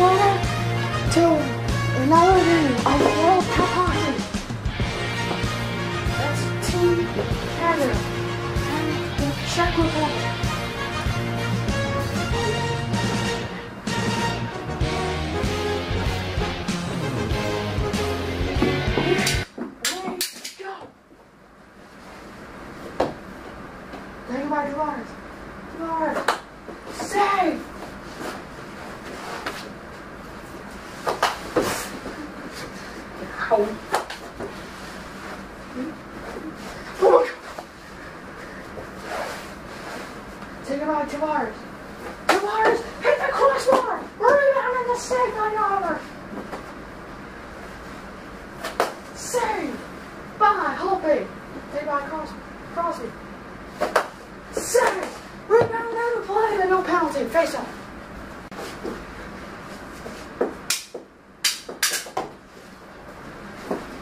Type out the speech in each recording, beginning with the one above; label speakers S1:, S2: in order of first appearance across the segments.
S1: water to game of World Cup hockey. That's Team Canada and the Czech Republic. Let's go. Think about your waters. Waters. Save! Ow. Oh. Take about Tavares. Tavares, hit the crossbar! Rebound in the safe on Oliver! Save! By Hoppy! Take by Crosby. Save! Rebound out of play, but no penalty. Face up.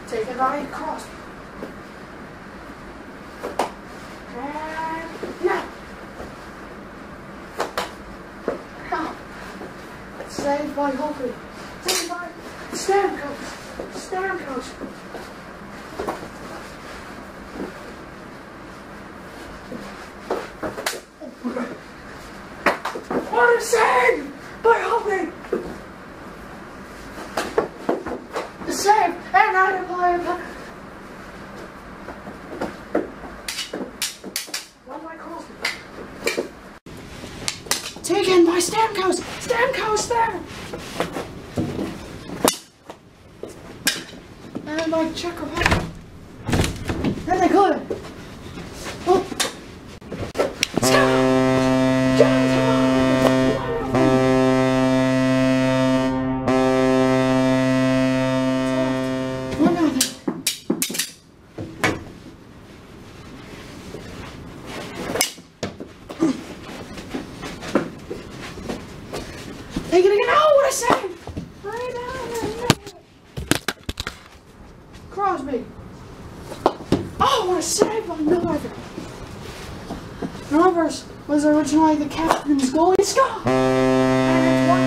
S1: Take it by Crosby. And now. Now. Saved by Hoppy. Saved by Stamkos. Stamkos. What a save by Hoppy! The save and I apply a One by Crosby. Taken by Stamkos! Stamkos there! Republic. And they could. Oh. John One nothing. Take it again. Oh, what a save! Right down there. Crosby. Oh, what a save by Northern. Northern was originally the captain's goalie. One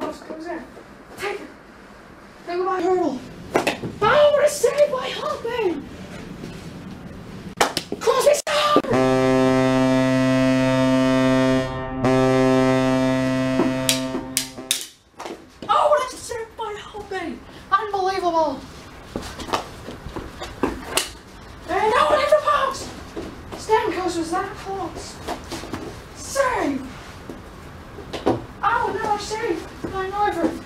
S1: Almost comes in. Take it. Take by Hertl. And no one hit the post! Stamkos was that close. Save! Oh, another save by Neuvirth.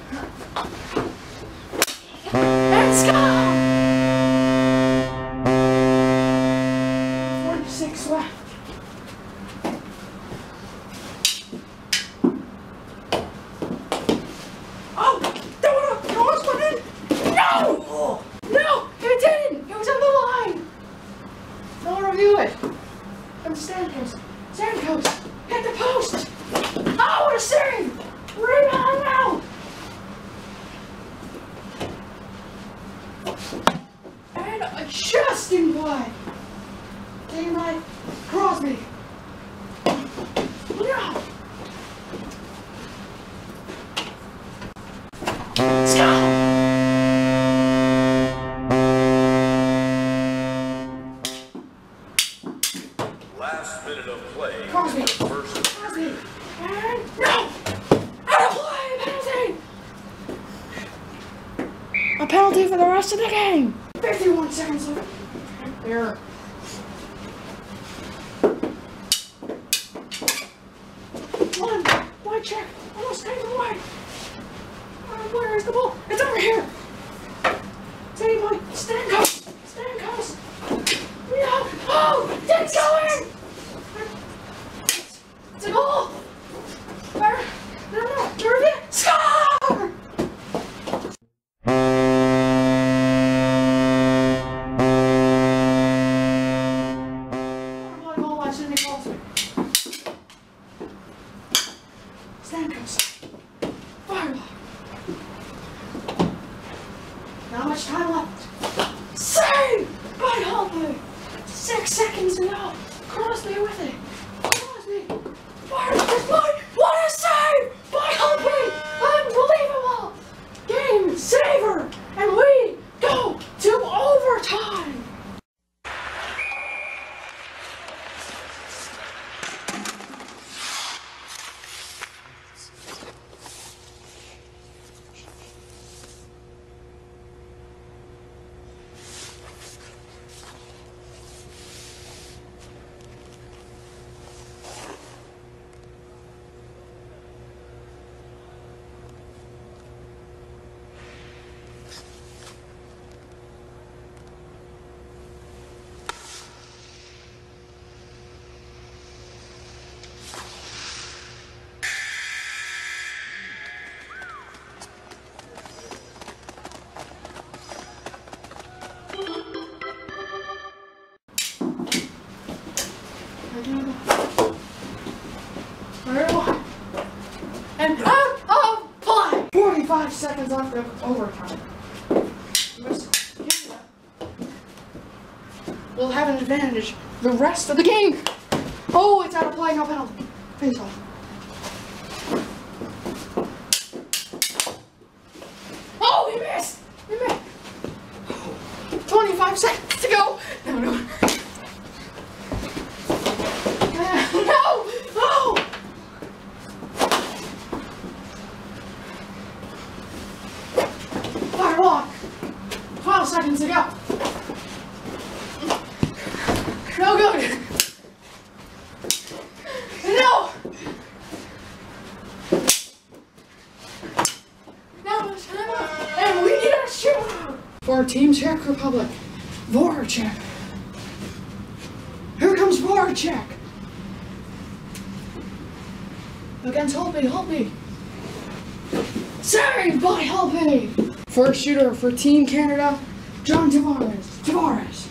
S1: I'll review it. From Stamkos. Stamkos! Hit the post! Oh, what a save! Rebound now! And. Taken by Crosby. For the rest of the game. 51 seconds left. There. One. One check. Almost taken away. Uh, where is the ball? It's over here. Much time left. Save by Holtby. Six seconds to go. Crosby with it. Crosby. Fires And out of play! 45 seconds left of overtime. We'll have an advantage the rest of the game. Oh, it's out of play, no penalty. Face off. Oh, he missed! He missed! 25 seconds to go! No, no. no! No! Fire walk! 12 seconds to go. No good. No! No, it's time out. And we need a shootout! For Team Czech Republic, Voracek. Here comes Voracek. Against Holtby, Holtby. Saved by Holtby. First shooter for Team Canada, John Tavares. Tavares.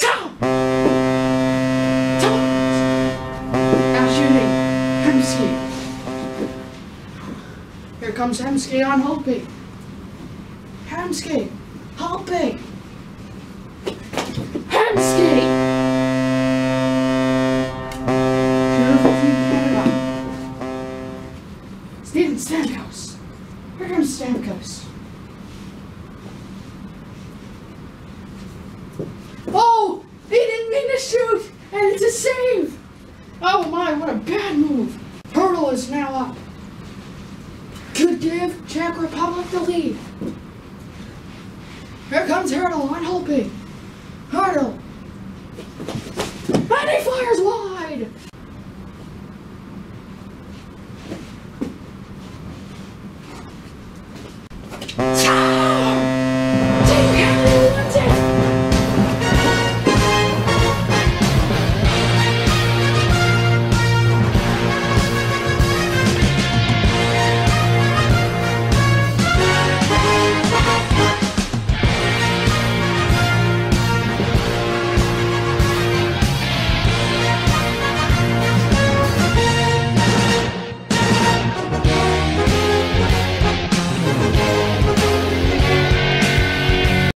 S1: Go! Tavares. Now shooting, Hemsky. Here comes Hemsky on Holtby. Hemsky. Holtby. Hemsky. Beautiful Team Canada. Steven Stamkos. Here comes Stamkos. give Czech Republic the lead. Here comes Hertl on Holpe. Hertl. And he fires wide. Two! Two, Henry wins it!